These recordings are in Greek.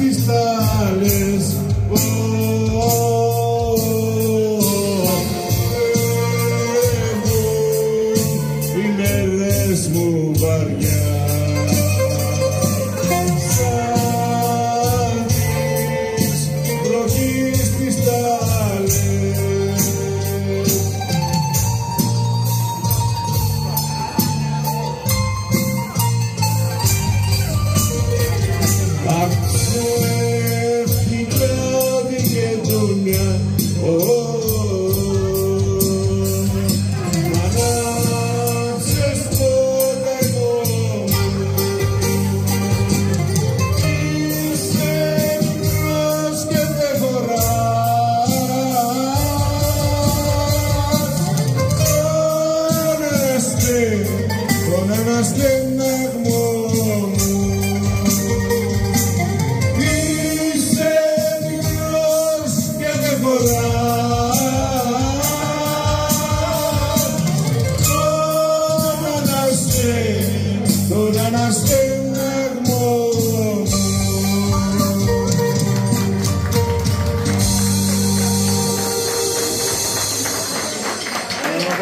sister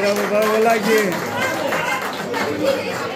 Μπράβο, Παύλακη. Thank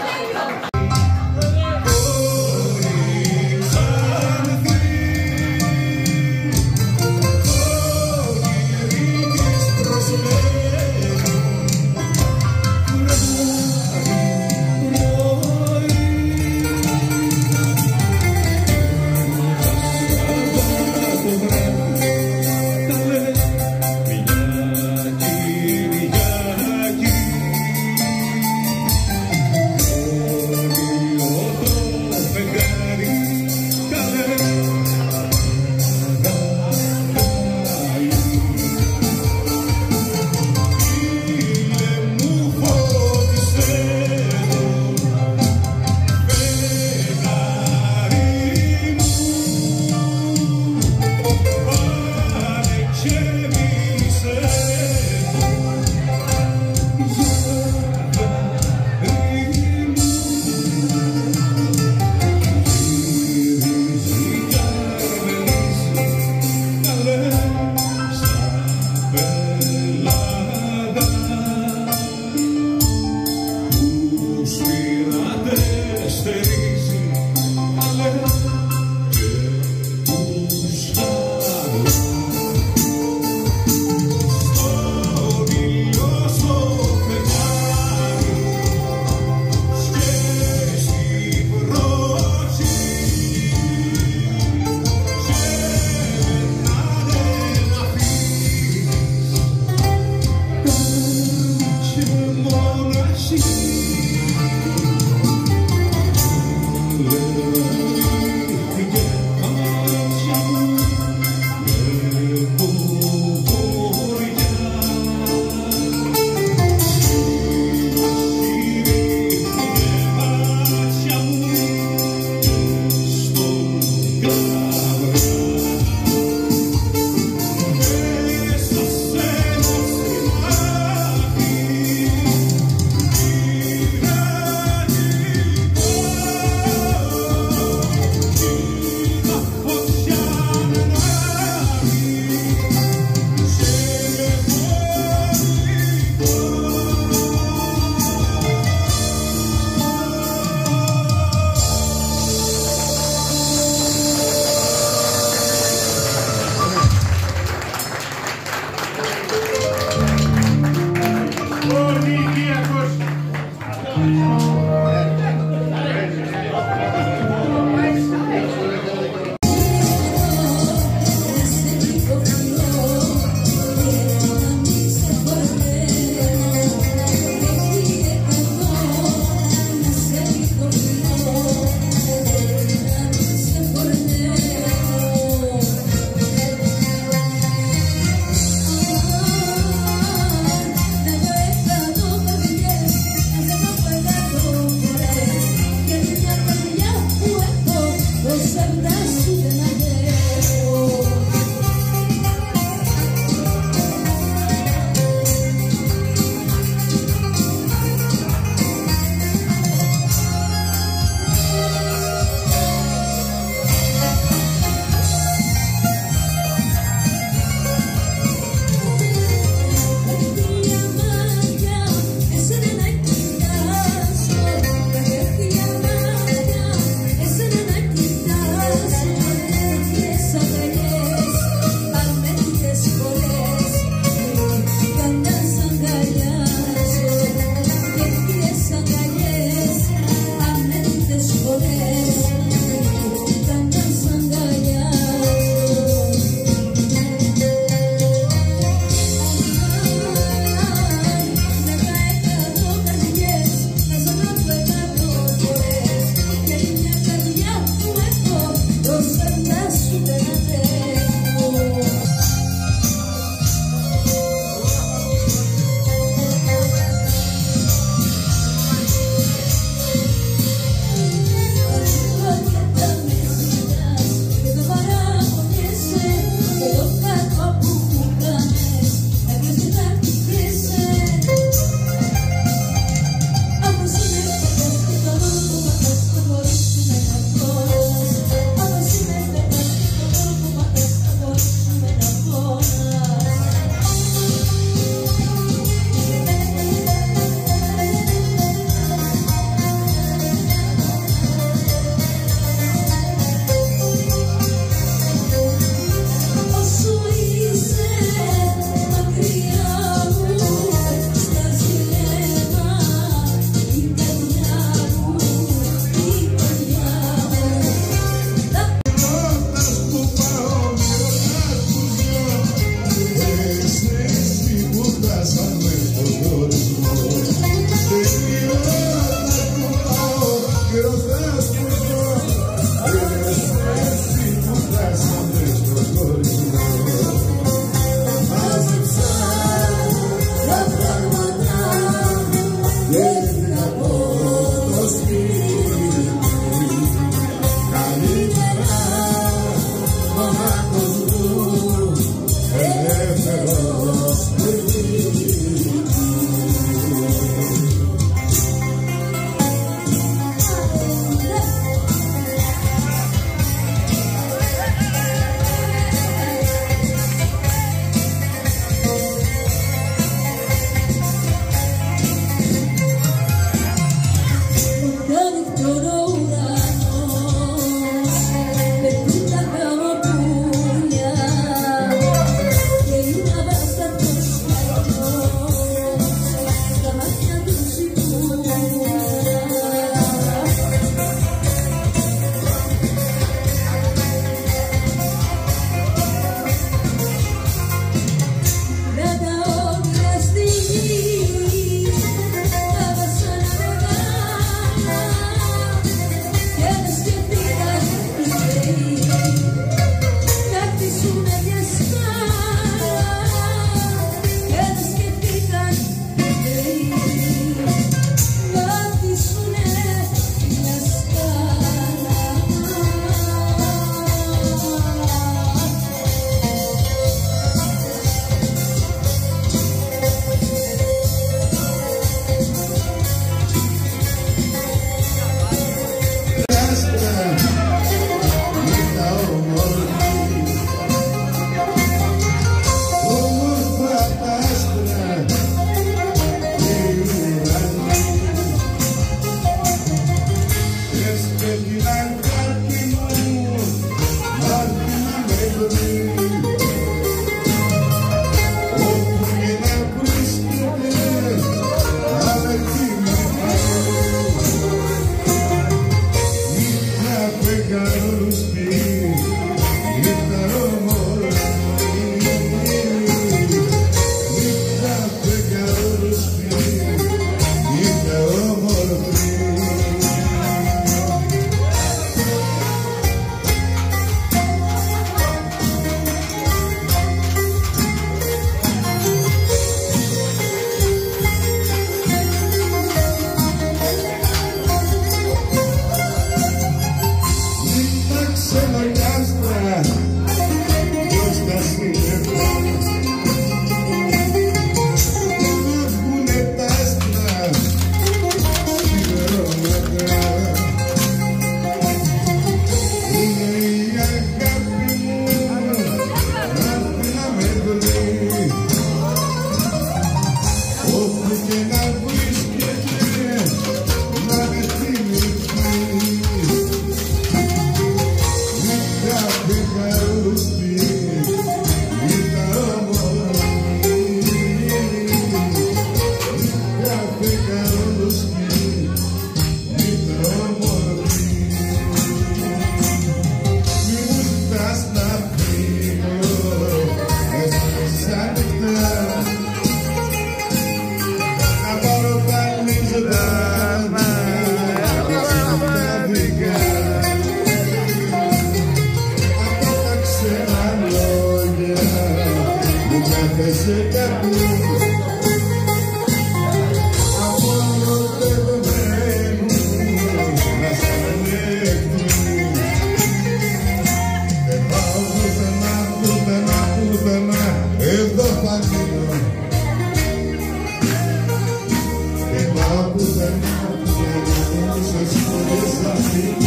beleza,